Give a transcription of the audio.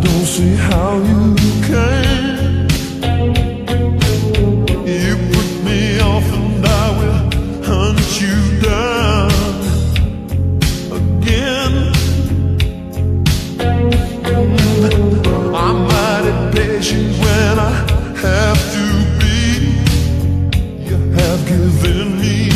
don't see how you can. You put me off and I will hunt you down Again. I'm mighty patient when I have to be. You have given me